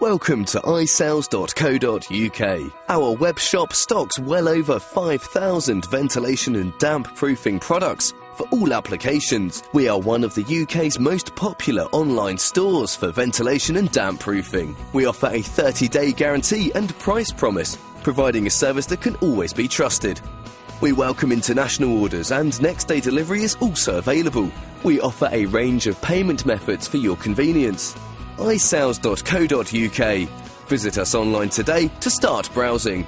Welcome to iSales.co.uk. Our web shop stocks well over 5,000 ventilation and damp proofing products for all applications. We are one of the UK's most popular online stores for ventilation and damp proofing. We offer a 30 day guarantee and price promise, providing a service that can always be trusted. We welcome international orders and next day delivery is also available. We offer a range of payment methods for your convenience. iSales.co.uk. Visit us online today to start browsing.